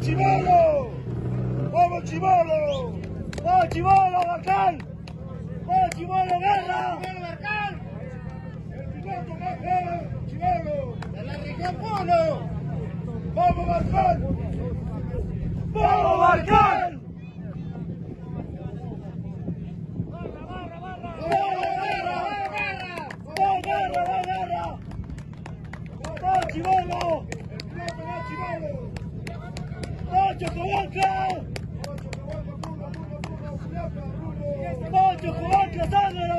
Chivolo! ¡Vamos, Chivolo! ¡Vamos, Chivolo, Barcal! ¡Vamos, Chivolo, guerra! ¡El piloto más joven, Chivolo! ¡De la región Polo! ¡Vamos, Barcal! ¡Vamos, Barcal! Chivolo! ¡Pocho Cobanca! Мальчик, вот, красавчик!